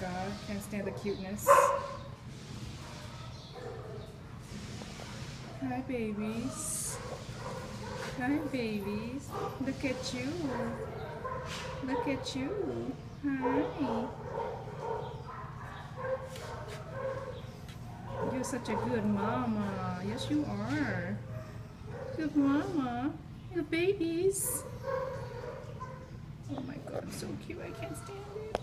god, can't stand the cuteness. Hi, babies. Hi, babies. Look at you. Look at you. Hi. You're such a good mama. Yes, you are. Good mama. The babies. Oh my god, so cute. I can't stand it.